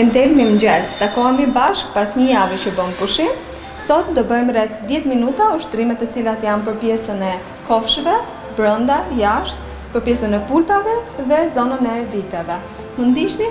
Të nderuar mirëmëngjes, takohemi bashkë pas një jave që bëmë pushim. Sot do bëjmë rreth 10 minuta ushtrime të cilat janë për pjesën e kofshëve, brënda, jashtë, për pjesën e pulpave dhe zonën e viteve. Më ndiqni.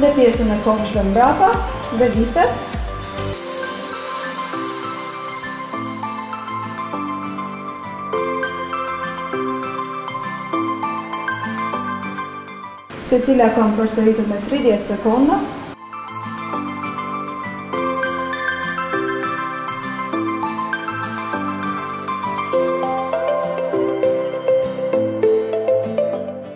dhe pjesën e kofshëve mbrapa dhe vitet. Secila këmbë përsëritet me 30 sekonda.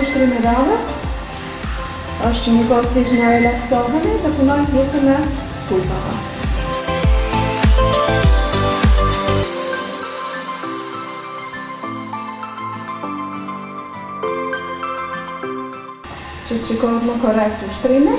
Ushtrimi i radhës është që njëkohësisht ne relaksohemi dhe punojmë pjesën e pulpave. Që të shikohet më korrekt ushtrimi.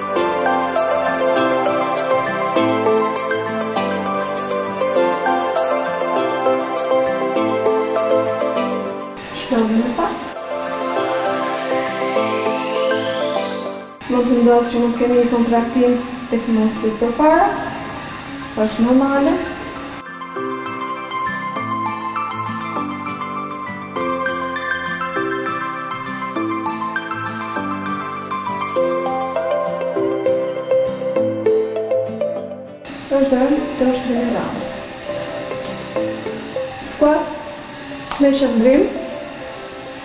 Mund të ndodhë që mund të kemi një kontraktim të këmbës përpara, është normale. Është rënë dhe është rënë e radhës. Skuad me qëndrim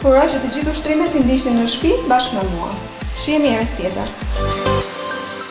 Uroj që të gjithë ushtrimet t'i ndiqni në shpi bashkë me mua. Shihemi herës tjetër.